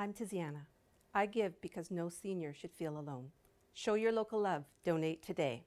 I'm Tiziana. I give because no senior should feel alone. Show your local love. Donate today.